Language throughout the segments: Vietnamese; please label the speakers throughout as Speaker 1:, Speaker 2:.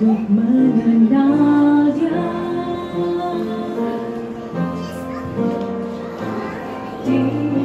Speaker 1: Untuk mengenalnya Di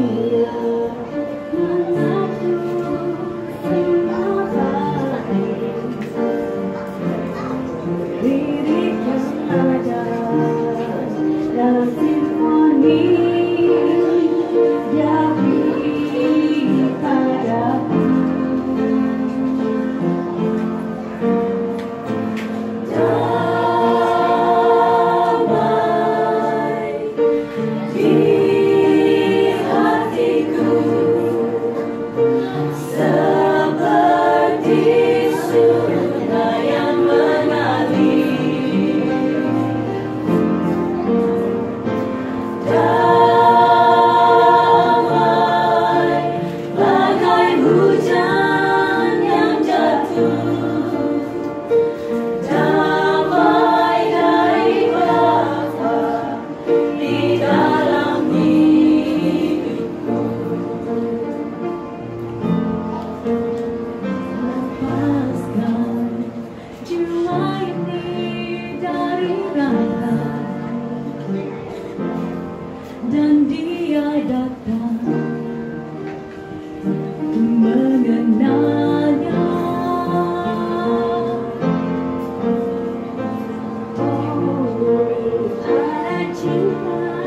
Speaker 1: 听话